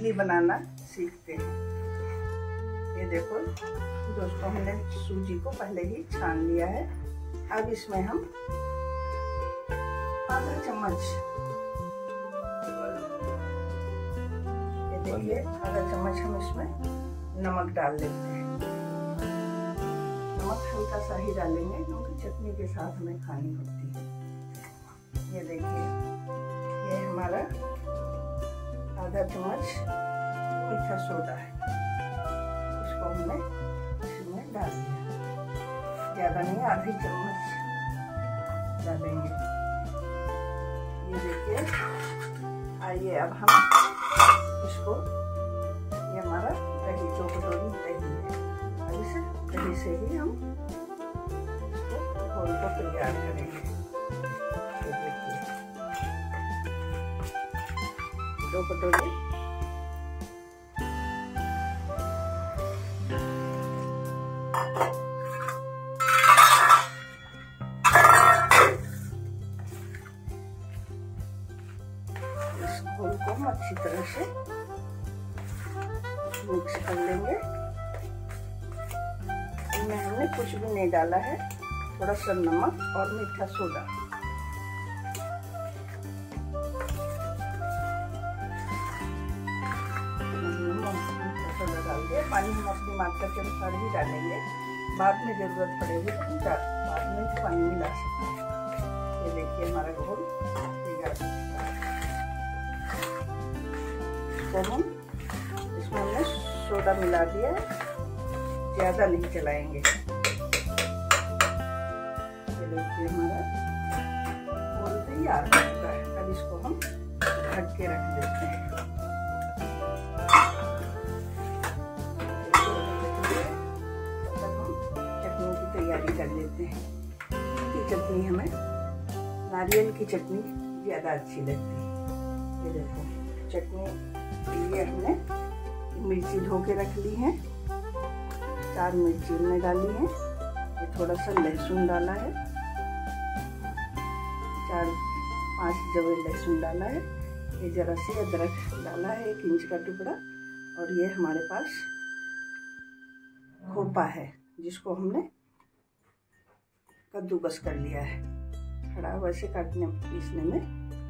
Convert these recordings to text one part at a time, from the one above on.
इडली बनाना सीखते हैं। ये देखो, दोस्तों, हमने सूजी को पहले ही छान लिया है। अब इसमें हम आधा चम्मच ये देखिए, आधा चम्मच हम इसमें नमक डाल लेते हैं। नमक हल्का सा ही डालेंगे, क्योंकि चटनी के साथ हमें खानी होती है। ये देखिए, ये हमारा आधा चम्मच मीठा सोडा है। उसको हमने इसमें डाल दिया। ज़्यादा नहीं, आधी चम्मच डालेंगे। ये देखिए, आइए अब हम इसको, ये हमारा दही, दो कटोरी दही है। अब इसे दही से ही हम इसको घोल को तैयार करेंगे। कटोरी इस घोल को हम अच्छी तरह से मिक्स कर लेंगे। इसमें हमने कुछ भी नहीं डाला है, थोड़ा सा नमक और मीठा सोडा। डाल दिया पानी हम अपनी मात्रा के अनुसार ही डालेंगे। बाद में ज़रूरत पड़ेगी तो हम बाद में पानी मिला सकते हैं। ये देखिए हमारा घोल तैयार इसको हम इसमें हमने सोडा मिला दिया ज़्यादा नहीं चलाएँगे। ये देखिए हमारा घोल तैयार हो चुका है। अब इसको हम ढक के रख देते हैं। तैयारी कर लेते हैं। की चटनी हमें। नारियल की चटनी ज़्यादा अच्छी लगती है। ये देखो, चटनी ये हमने। मिर्ची धो के रख ली है। चार मिर्ची हमने डाली है। ये थोड़ा सा लहसुन डाला है। चार, पाँच जवे लहसुन डाला है। ये जरा सी अदरक डाला है, एक इंच का टुकड़ा। और ये हमारे पास खोपा है, जिसको हमने कद्दूकस कर लिया है। खड़ा वैसे काटने, पीसने में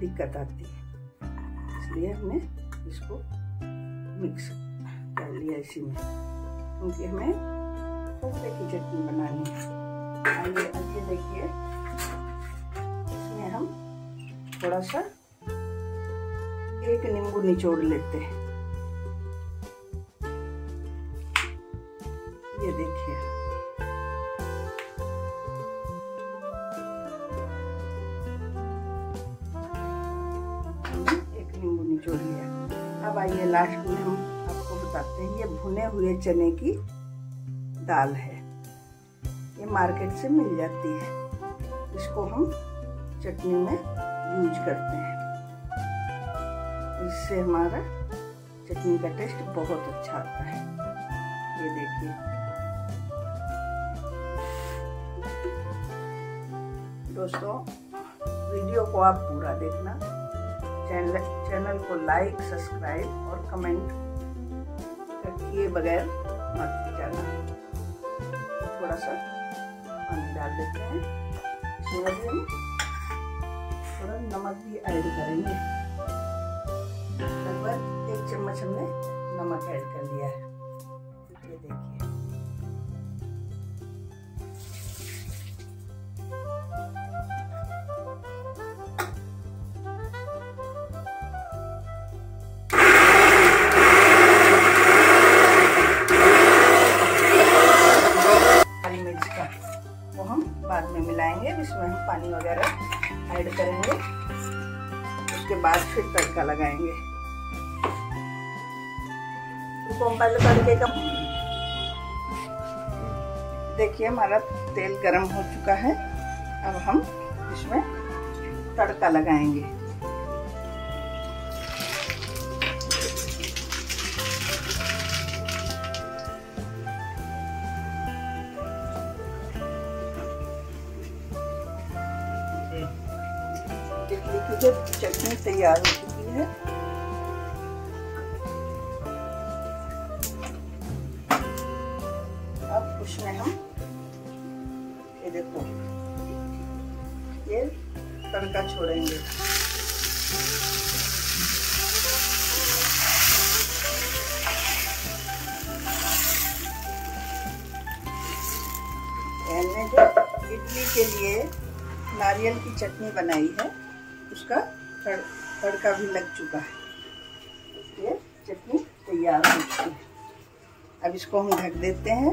दिक्कत आती है। इसलिए हमने इसको मिक्स कर लिया इसी में। क्योंकि हमें खोपरे की चटनी बनानी है। आइए आइए देखिए। इसमें हम थोड़ा सा एक नींबू निचोड़ लेते हैं। भुने हुए चने की दाल है। ये मार्केट से मिल जाती है। इसको हम चटनी में यूज़ करते हैं। इससे हमारा चटनी का टेस्ट बहुत अच्छा आता है। ये देखिए। दोस्तों, वीडियो को आप पूरा देखना। चैनल चैनल को लाइक, सब्सक्राइब और कमेंट किए बगैर मत जाना। थोड़ा सा पानी डाल देते हैं। इसमें हम, थोड़ा नमक भी ऐड करेंगे। लगभग एक चम्मच हमने में मिलाएँगे इसमें हम पानी वगैरह ऐड करेंगे। उसके बाद फिर तड़का लगाएँगे। इसको हम पहले तड़के का देखिए हमारा तेल गरम हो चुका है। अब हम इसमें तड़का लगाएँगे। मुझे चटनी तैयार हो चुकी है। अब उसमें हम, ये देखो, ये तड़का छोड़ेंगे। इडली के लिए नारियल की चटनी बनाई है उसका तड़, तड़का भी लग चुका है। ये चटनी तैयार हो चुकी है। अब इसको हम ढक देते हैं।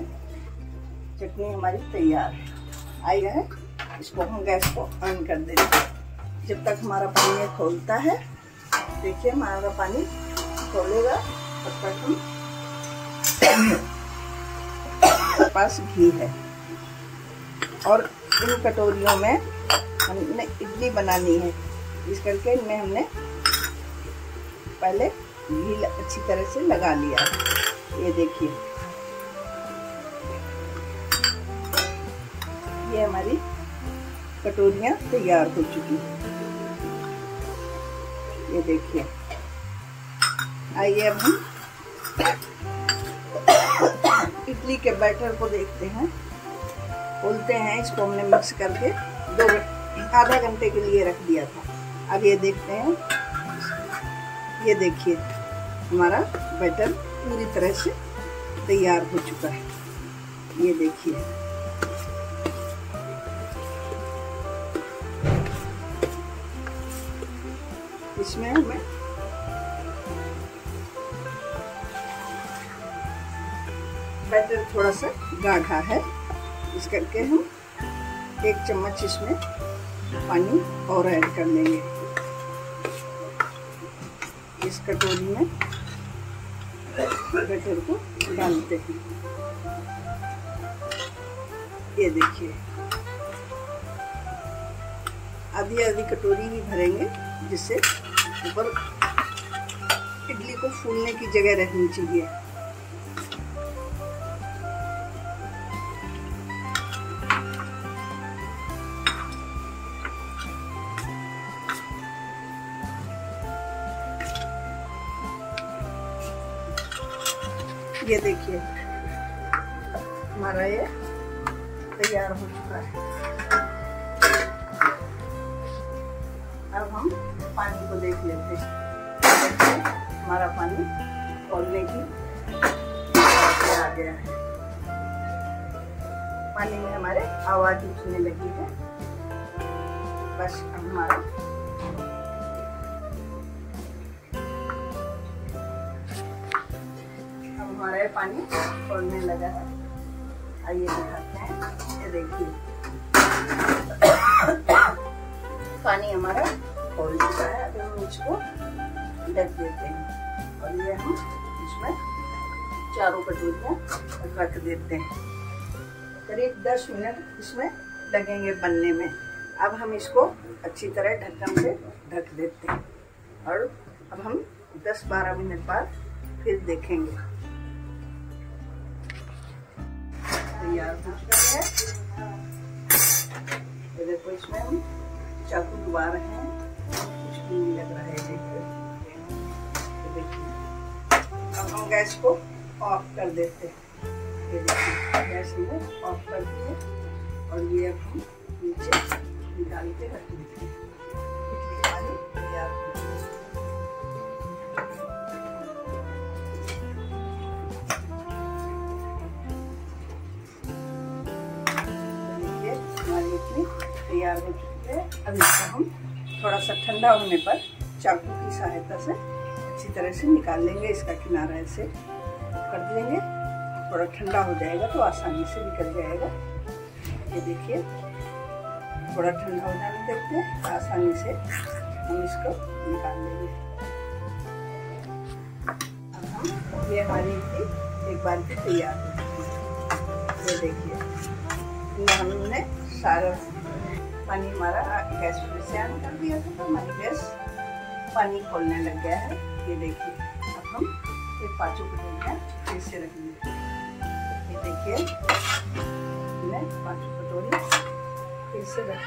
चटनी हमारी तैयार है। आई है। इसको हम गैस को ऑन कर देते हैं। जब तक हमारा पानी खोलता है देखिए हमारा पानी खोलेगा तब तक हम पास घी है। और इन कटोरियों में हमने इडली बनानी है। इस करके इनमें हमने पहले घी अच्छी तरह से लगा लिया ये देखिए। ये हमारी कटोरियाँ तैयार हो चुकी ये देखिए। आइए अब हम इडली के बैटर को देखते हैं। खोलते हैं, इसको हमने मिक्स करके दो आधा घंटे के लिए रख दिया था। अब ये देखते हैं। ये देखिए, हमारा बैटर पूरी तरह से तैयार हो चुका है। ये देखिए। इसमें हमें बैटर थोड़ा सा गाढ़ा है। इस करके हम एक चम्मच इसमें पानी और ऐड कर लेंगे इस कटोरी में बटर को डालते हैं। ये देखिए। आधी आधी कटोरी ही भरेंगे, जिससे ऊपर इडली को फूलने की जगह रहनी चाहिए। ये देखिए। हमारा ये तैयार हो चुका है। अब हम पानी को देख लेते हैं। हमारा पानी खोलने की आ गया है। पानी में हमारे आवाज़ उठने लगी है। बस हमारा हमारा पानी छोड़ने लगा है। आइए दिखाते हैं। ये देखिए। पानी हमारा खोल चुका है। अभी हम इसको ढक देते हैं। और ये हम इसमें चारों कटोरियाँ रख देते हैं। करीब 10 मिनट इसमें लगेंगे बनने में। अब हम इसको अच्छी तरह ढक्कन से ढक देते हैं। और अब हम 10-12 मिनट बाद फिर देखेंगे। तैयार हो चुका है देखो इसमें चाकू डुबा रहे हैं कुछ भी नहीं लग रहा है देखिए देखिए अब हम गैस को ऑफ़ कर देते हैं ये देखिए गैस में ऑफ़ कर दिए और ये अब हम नीचे निकाल के रख देते हैं तैयार हो चुकी है। अब इसको हम थोड़ा सा ठंडा होने पर चाकू की सहायता से अच्छी तरह से निकाल लेंगे। इसका किनारा ऐसे कर देंगे। थोड़ा ठंडा हो जाएगा तो आसानी से निकल जाएगा। ये देखिए, थोड़ा ठंडा हो जाने देते हैं। आसानी से हम इसको निकाल लेंगे। ये हमारी एक बार की तैयार। हो चुकी है ये देखिए, हमने सारा पानी हमारा गैस फिर से ऑन कर दिया था तो हमारी गैस पानी खोलने लग गया है। ये देखिए, अब हम ये पाँचों कटोरियाँ फिर से रख देंगे ये देखिए, मैं पाँचों कटोरी फिर से रख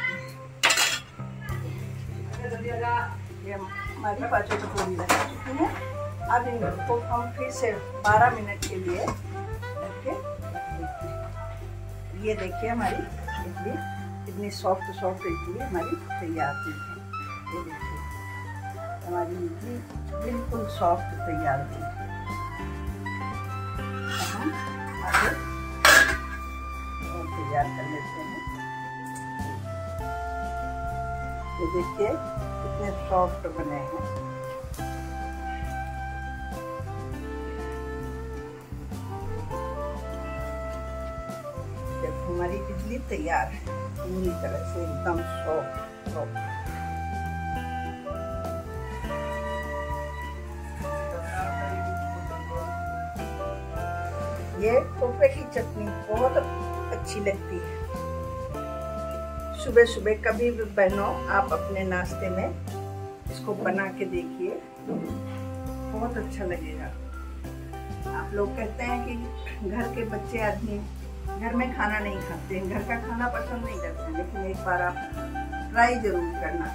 दी ये हमारी पाँचों कटोरी रख चुकी है। अब इनको हम फिर से 12 मिनट के लिए रख के ये देखिए हमारी इडली। इतनी सॉफ्ट सॉफ्ट इडली हमारी तैयार हुई है। ये देखिए, हमारी इडली बिल्कुल सॉफ्ट तैयार हुई है। तैयार कर लेते हैं। ये देखिए, कितने सॉफ्ट बने हैं। हमारी इडली तैयार है। पूरी तरह से एकदम सॉफ्ट सॉफ्ट ये खोपे की चटनी बहुत अच्छी लगती है। सुबह सुबह कभी भी बहनों, आप अपने नाश्ते में इसको बना के देखिए। बहुत अच्छा लगेगा। आप लोग कहते हैं कि घर के बच्चे आदमी घर में खाना नहीं खाते हैं। घर का खाना पसंद नहीं करते लेकिन एक बार आप ट्राई ज़रूर करना।